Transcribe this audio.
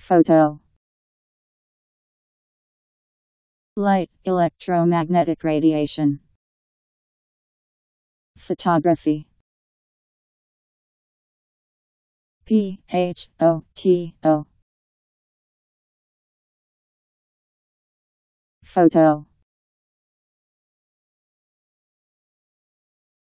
Photo. Light, electromagnetic radiation. Photography. P H O T O. Photo.